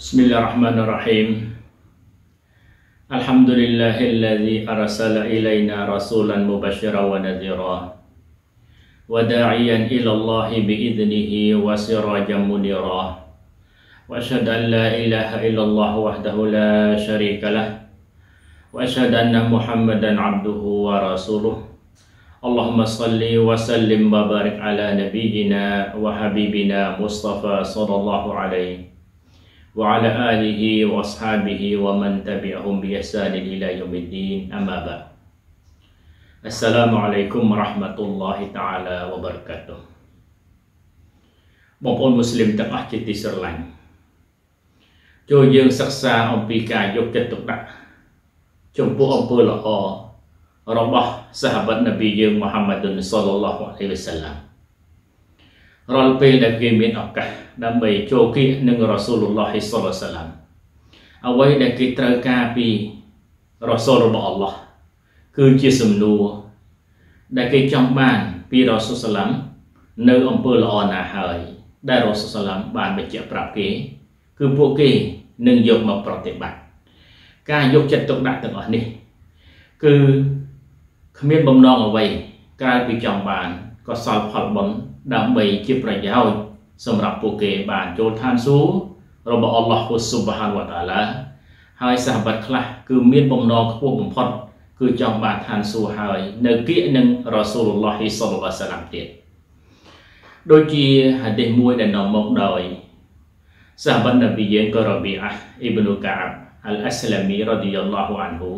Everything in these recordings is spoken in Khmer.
بسم الله الرحمن الرحيم الحمد لله الذي أرسل إلينا رسولا مبشرا ونذيرا وداعيا إلى الله بإذنه وسراجا منيرا وأشهد أن لا إله إلا الله وحده لا شريك له وأشهد أن محمدا عبده ورسوله اللهم صل وسلم وبارك على نبينا وحبيبنا مصطفى صلى الله عليه وعلى آله وأصحابه ومن تبعهم بإحسان إلى يوم الدين أما بعد السلام عليكم ورحمة الله تعالى وبركاته បងប្អូនមូស្លីមទាំងអស់ជាទីស្រឡាញ់ចូលយើងសិក្សាអំពីការយកចិត្តទុកដាក់ចំពោះអំពើល្អរបស់សាហាបនប៊ីយើងមូហាម៉ាឌុនសល្លឡោះអាឡៃហ៊ីវសាឡាម រាល់ពេលដែលគេមានឱកាសដើម្បីចូលគៀកនឹងរ៉ាស៊ូលឡោះសល្លសាឡាមអ្វីដែលគេត្រូវការពីរ៉ាស៊ូលរបស់អល់ឡោះគឺជាសំណួរដែលគេចង់បានពីរ៉ាស៊ូលសាឡាមនៅអំពើល្អណាហើយដែលរ៉ាស៊ូលសាឡាមបានបញ្ជាក់ប្រាប់គេ គឺពួកគេនឹងយកមកប្រតិបត្តិការយកចិត្តទុកដាក់ទាំងអស់នេះ គឺគ្មានបំណងអ្វីក្រៅពីចង់បានកសលផលបុណ្យ ដើម្បីជាប្រយោជន៍សម្រាប់ពួកគេបានចូលឋានសួគ៌របស់អល់ឡោះស៊ុបហានវតាឡាហើយសាហាបខ្លះគឺមានបំណងខ្ពស់បំផុតគឺចង់បានឋានសួគ៌ហើយនៅគៀកនឹងរ៉ាស៊ូលឡោះហ៊ីសល្លឡាសាឡាំទៀតដូចជាហាឌីសមួយដែលនាំមកដោយសាហាបនប៊ីយើងក៏រប៊ីអាអ៊ីបនូកាអាប់អលអស្លាមីរ៉ាឌីយ៉ាឡោះអានហ៊ូ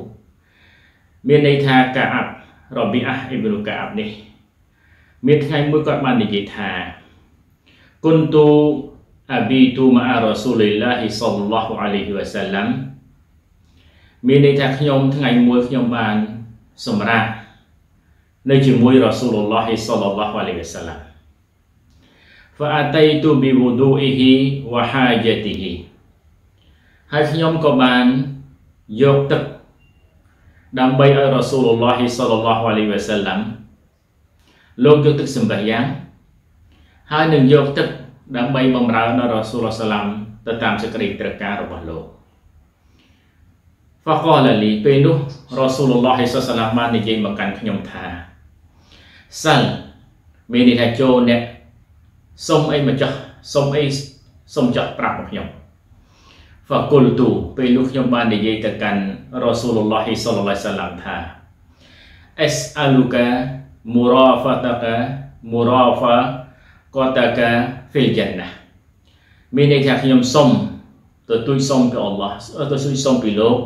មានន័យថាកាអាប់រប៊ីអាអ៊ីបនូកាអាប់នេះ មានថ្ងៃមួយគាត់បាននិយាយថាគុនទូអាប៊ីទូម៉ារ៉ាស៊ូលីឡាហ៊ីសល្លឡោះអាឡៃហ៊ីវ៉ាសាឡាំមានន័យថាខ្ញុំថ្ងៃមួយខ្ញុំបានសម្រាប់នៅជាមួយរ៉ាស៊ូលឡោះហ៊ីសល្លឡោះអាឡៃហ៊ីវ៉ាសាឡាំ فأتيت بوضوئه وحاجته ហើយខ្ញុំក៏បានយកទឹកដើម្បីឲ្យរ៉ាស៊ូលឡោះសល្លឡោះអាឡៃវ៉ាសាឡាំ លោកយកទឹកសម្បះយ៉ាងហើយនឹងយកទឹកដើម្បីបំរើដល់រ៉ាស៊ូលសាឡាំទៅតាមសេចក្តីត្រូវការរបស់លោកហ្វាកលលីពេលនោះរ៉ាស៊ូលឡោះសល្លាមបាននិយាយមកកាន់ខ្ញុំថាសិលមានន័យថាចូលអ្នកសុំអីម្ចាស់សុំអីសុំចាស់ប្រាប់មកខ្ញុំ Fakultu ពេលនោះខ្ញុំបាននិយាយទៅកាន់រ៉ាស៊ូលឡោះសល្លឡៃសាឡាំថា As'aluka murafataka murafa qataka fil jannah មានន័យថាខ្ញុំសុំទៅទូចសុំពីអល់ឡោះទៅទូចសុំពីលោក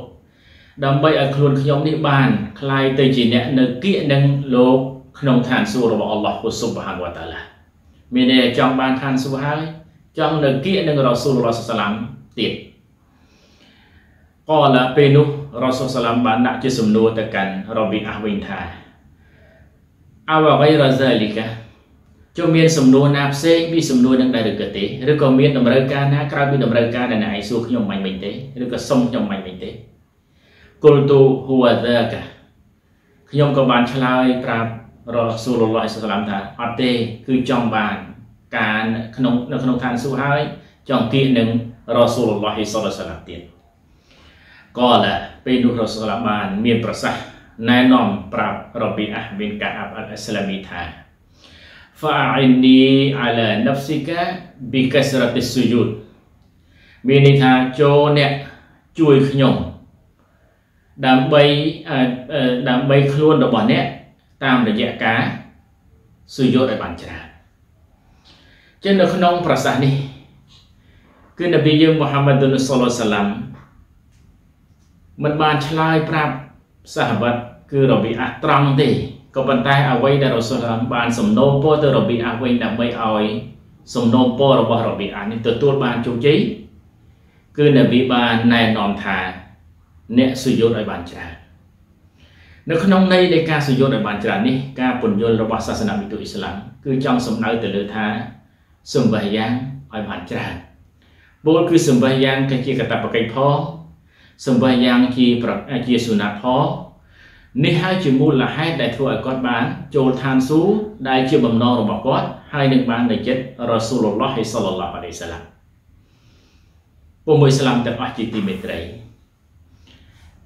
ដើម្បីឲ្យខ្លួនខ្ញុំនេះបានคล้ายទៅជាអ្នកនៅគៀកនឹងលោកក្នុងឋានសួគ៌របស់អល់ឡោះស៊ុបហានវតាឡាមានន័យចង់បានឋានសួគ៌ហើយចង់នៅគៀកនឹងរ៉ាស៊ូលឡោះសាឡាំទៀតក៏ឡាពេលនោះរ៉ាស៊ូលសាឡាំបានដាក់ជាសំណួរទៅកាន់រ៉ប៊ីអាវិញថា អវអ្វីរ៉ាហ្សាលីកាជុំមានសំណួរណាផ្សេងពីសំណួរនឹងដែរឬក៏ទេឬក៏មានតម្រូវការណាក្រៅពីតម្រូវការដែលអ្នកឯងសួរខ្ញុំមិនវិញទេឬក៏សុំខ្ញុំមិនវិញទេគុលទូហូវហ្សាកាខ្ញុំក៏បានឆ្លើយប្រាប់រ៉ាស៊ូលឡោះសាឡាំថាអត់ទេគឺចង់បានការក្នុងនៅក្នុងឋានសួគ៌ហើយចង់គៀកនឹងរ៉ាស៊ូលឡោះសាឡាំទៀតក៏ឡាពេលនោះរ៉ាស៊ូលបានមានប្រសាសន៍ ណែនាំប្រាប់រប៊ីអាប៊ីនកាអាប់អលអ៊ីស្លាមីថា fa'inni ala nafsika bi kasrati sujud មានន័យថាចូលអ្នកជួយខ្ញុំដើម្បីដើម្បីខ្លួនរបស់អ្នកតាមរយៈការសុយោឲ្យបានច្រើនចឹងនៅក្នុងប្រសាសន៍នេះគឺនប៊ីយើងមូហាម៉ាឌុនសល្លសាឡាំមិនបានឆ្លើយប្រាប់ សាហាបតគឺរប៊ីអាត្រង់ទេក៏ប៉ុន្តែអ្វីដែលរ៉ូស៊ូលបានសំណូមពរទៅរប៊ីអាវិញដើម្បីឲ្យសំណូមពររបស់រប៊ីអានេះទទួលបានជោគជ័យគឺនប៊ីបានណែនាំថាអ្នកសុយុទ្ធឲ្យបានច្រើននៅក្នុងន័យនៃការសុយុទ្ធឲ្យបានច្រើននេះការពន្យល់របស់សាសនាវិទូអ៊ីស្លាមគឺចង់សំដៅទៅលើថាសម្បះយ៉ាងឲ្យបានច្រើនពលគឺសម្បះយ៉ាងគឺជាកតបកិច្ចផង សម្បះយ៉ាងជាជាសុណាត់ផងនេះហើយជាមូលហេតុដែលធ្វើឲ្យគាត់បាន ចូលឋានសួគ៌ដែលជាបំណងរបស់គាត់ហើយនឹងបាននៅចិត្តរ៉ាស៊ូលឡោះសល្លឡោះអាឡៃសាឡាំពុំមួយស្លាមទាំងអស់ជាទីមេត្រី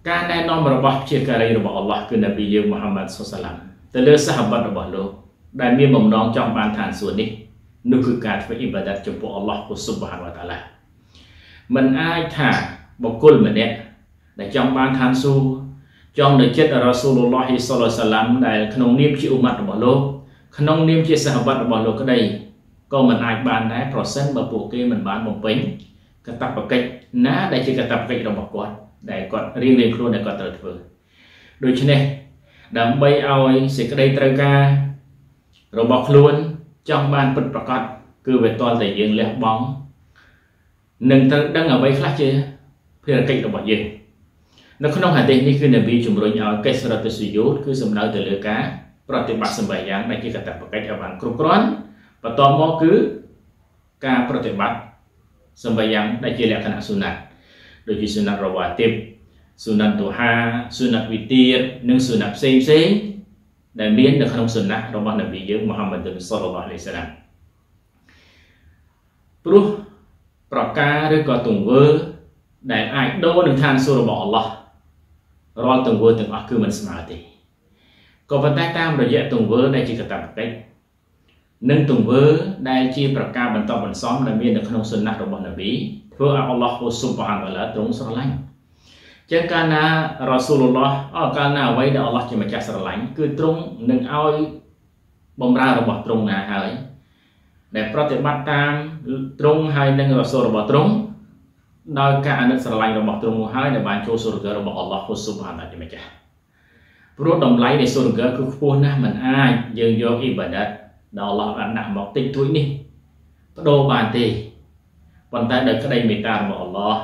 ការណែនាំរបស់ជាការីរបស់អល់ឡោះគឺនប៊ីយើងមូហាម៉ាត់សុសឡាមទៅលើសាហាបតរបស់លោកដែលមានបំណងចង់បានឋានសួគ៌នេះនោះគឺការធ្វើអ៊ីបាដាតចំពោះអល់ឡោះស៊ុបហានវតាឡាមិនអាចថា បុគ្គលម្នាក់ដែលចង់បានឋានសួគ៌ចង់នៅចិត្តរ៉ាស៊ូលឡោះហ៊ីសល្លាសាឡាំដែលក្នុងនាមជាអ៊ុម៉ាត់របស់លោកក្នុងនាមជាសាហាបតរបស់លោកក្តីក៏មិនអាចបានដែរប្រសិនបើពួកគេមិនបានបំពេញកតបកិច្ចណាដែលជាកតបកិច្ចរបស់គាត់ដែលគាត់រៀងរៀងខ្លួនដែលគាត់ត្រូវធ្វើដូច្នេះដើម្បីឲ្យសេចក្តីត្រូវការរបស់ខ្លួនចង់បានពិតប្រកបគឺវាតលតែយើងលះបង់នឹងត្រូវដឹងអ្វីខ្លះជា ភារកិច្ចរបស់យើងនៅក្នុងហាឌីសនេះគឺនប៊ីជំរុញឲ្យកេសរតសុយោតគឺសំដៅទៅលើការប្រតិបត្តិសម្បាយ៉ាងដែលជាកតបកិច្ចឲ្យបានគ្រប់គ្រាន់បន្ទាប់មកគឺការប្រតិបត្តិសម្បាយ៉ាងដែលជាលក្ខណៈសុណាត់ដូចជាសុណាត់រវ៉ាទីបសុណាត់ទូហាសុណាត់វិទានិងសុណាត់ផ្សេងផ្សេងដែលមាននៅក្នុងសុណាត់របស់នប៊ីយើងមូហាម៉ាត់សល្លឡោះអាឡៃសាឡាមព្រោះប្រការឬក៏ទង្វើ ដែលអាចដូរនឹងឋានសួគ៌របស់អល់ឡោះរាល់ទង្វើទាំងអស់គឺមិនស្មើទេក៏ប៉ុន្តែតាមរយៈទង្វើដែលជាកតបកិច្ចនិងទង្វើដែលជាប្រការបន្តបន្សំដែលមាននៅក្នុងសុណារបស់នប៊ីធ្វើឲ្យអល់ឡោះស៊ុបហានតាឡាទ្រង់ស្រឡាញ់ចឹងកាលណារ៉ាស៊ូលឡោះអកាលណាអ្វីដែលអល់ឡោះជាម្ចាស់ស្រឡាញ់គឺទ្រង់នឹងឲ្យបំរើរបស់ទ្រង់ណាហើយដែលប្រតិបត្តិតាមទ្រង់ហើយនឹងរ៉ាស៊ូលរបស់ទ្រង់ ដោយការអាណិតស្រឡាញ់របស់ទ្រង់នោះហើយដែលបានចូលសុរគររបស់អល់ឡោះស៊ុបហានតាជាម្ចាស់ព្រោះតម្លៃនៃសុរគរគឺខ្ពស់ណាស់មិនអាចយើងយកអ៊ីបាដាតដែលអល់ឡោះបានដាក់មកតិចតួចនេះបដូរបានទេប៉ុន្តែដោយក្តីមេត្តារបស់អល់ឡោះ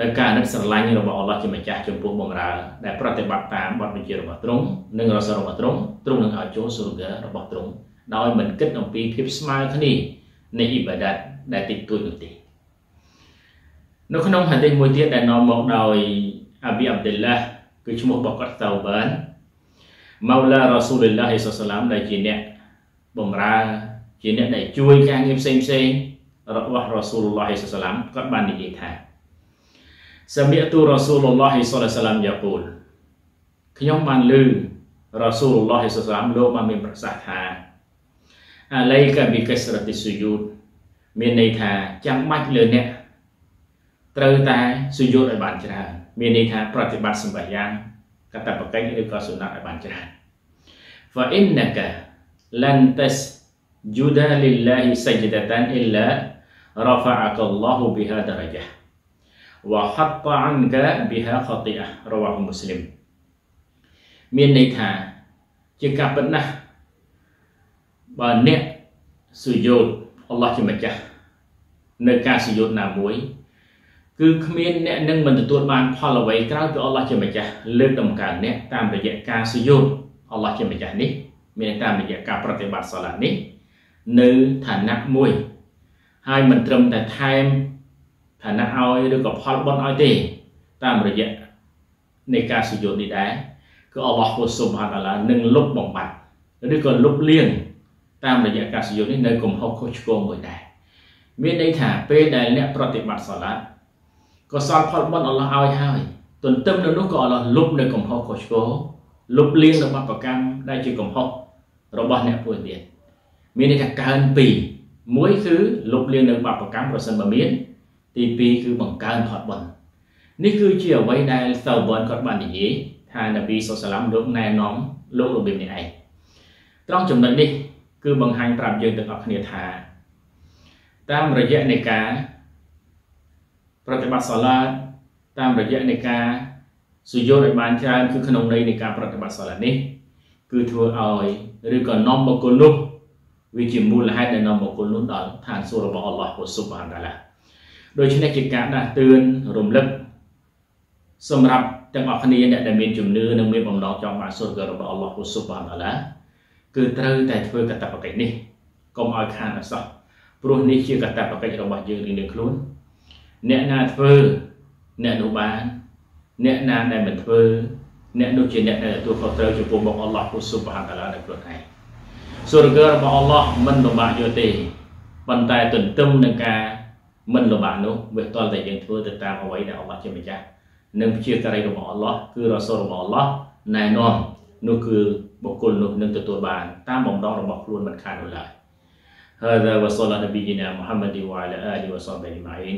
ដោយការនឹកស្រឡាញ់របស់អល់ឡោះជាម្ចាស់ចំពោះបម្រើដែលប្រតិបត្តិតាមបទបញ្ជារបស់ទ្រង់និងរសរបស់ទ្រង់ទ្រង់នឹងឲ្យចូលសុរគររបស់ទ្រង់ដោយមិនគិតអំពីភាពស្មើគ្នានៃអ៊ីបាដាតដែលតិចតួចនោះទេ នៅក្នុងហាឌីសមួយទៀតដែលនាំមកដោយអាប៊ីអាប់ឌុលឡាគឺឈ្មោះបកតតៅបានម៉ៅឡារ៉ាស៊ូលឡាហ៊ីសឡាមដែលជាអ្នកបំរើជាអ្នកដែលជួយការងារផ្សេងផ្សេងរបស់រ៉ាស៊ូលឡោះហ៊ីសឡាមគាត់បាននិយាយថាសាមីទូរ៉ាស៊ូលឡោះហ៊ីសឡាមយ៉ាកូលខ្ញុំបានឮរ៉ាស៊ូលឡោះហ៊ីសឡាមលោកបានមានប្រសាសន៍ថាអាឡៃកាប៊ីកេសរតិសុយូតមានន័យថាចាំបាច់លើអ្នក ត្រូវតែសុយូតឲ្យបានច្រើនមានន័យថាប្រតិបត្តិសម្បាយ៉ាងកតបកិច្ចឬក៏សុណាត់ឲ្យបានច្រើន fa innaka lan tasjuda lillahi sajdatan illa rafa'aka Allahu biha darajah wa hatta 'anka biha khati'ah rawahu muslim មានន័យថាជាការពិតណាស់បើអ្នកសុយោតអល់ឡោះជាម្ចាស់នៅការសុយោតណាមួយ គឺគ្មានអ្នកនឹងមិនទទួលបានផលអ្វីក្រៅពីអល់ឡោះជាម្ចាស់លើកដំកើងអ្នកតាមរយៈការសុយោតអល់ឡោះជាម្ចាស់នេះ មានតាមរយៈការប្រតិបត្តិសាឡានេះ នៅឋានៈមួយហើយមិនត្រឹមតែថែមឋានៈឲ្យឬក៏ផលបុណ្យឲ្យទេ តាមរយៈនៃការសុយោតនេះដែរគឺអល់ឡោះស៊ុបហានតាឡានឹងលុបបំបាត់ឬក៏លុបលាងតាមរយៈការសុយោតនេះនៅកំហុសខុសឆ្គងមួយដែរមានន័យថាពេលដែលអ្នកប្រតិបត្តិសាឡា ក៏សល់ផលបុណ្យអល់ឡោះឲ្យហើយទន្ទឹមនៅនោះក៏អល់ឡោះលុបនៅកំហុសខុសឆ្គងលុបលាងនៅបបកម្មដែលជាកំហុសរបស់អ្នកពួកទៀតមានន័យថាកើន2មួយគឺលុបលាងនៅបបកម្មប្រសិនបើមាន ទី2គឺបង្កើនផលបុណ្យនេះគឺជាអ្វីដែលសាវបនគាត់បាននិយាយថានប៊ីសុសឡាមលោកណែនាំលោករបៀបនេះឯងត្រង់ចំណុចនេះ គឺបង្ហាញប្រាប់យើងទាំងអស់គ្នាថា តាមរយៈនៃការ ប្រតិបត្តិសាឡាតាមរយៈនៃការសុយោឲ្យបានច្រើនគឺក្នុងន័យនៃការប្រតិបត្តិសាឡានេះ គឺធ្វើឲ្យឬក៏នាំបុគ្គលនោះវាជាមូលហេតុដែលនាំបុគ្គលនោះដល់ឋានសួគ៌របស់អល់ឡោះស៊ុបហានតាឡាដូច្នេះជាការដាស់តឿនរំលឹកសម្រាប់ទាំងអស់គ្នាអ្នកដែលមានជំនឿនិងមានបំណងចង់បានសុគ៌របស់អល់ឡោះស៊ុបហានតាឡាគឺត្រូវតែធ្វើកតបកិច្ចនេះកុំឲ្យខានអសោះព្រោះនេះជាកតបកិច្ចរបស់យើងរៀងៗខ្លួន អ្នកណាធ្វើអ្នកនោះបានអ្នកណាដែលមិនធ្វើអ្នកនោះជាអ្នកដែលទទួលខុសត្រូវចំពោះមុខអល់ឡោះស៊ុបហានតាឡានៅខ្លួនឯងសុរគររបស់អល់ឡោះមិនលំបាកយកទេប៉ុន្តែទន្ទឹមនឹងការ មិនលំបាកនោះវាតលតែយើងធ្វើទៅតាមអ្វីដែលអល់ឡោះជាម្ចាស់និងព្យាការីរបស់អល់ឡោះគឺរ៉ាសូលរបស់អល់ឡោះណែនាំនោះគឺបុគ្គលនោះនឹងទទួលបានតាមបំណងរបស់ខ្លួនមិនខាននោះឡើយ هذا وصلى نبينا محمد وعلى آله وصحبه أجمعين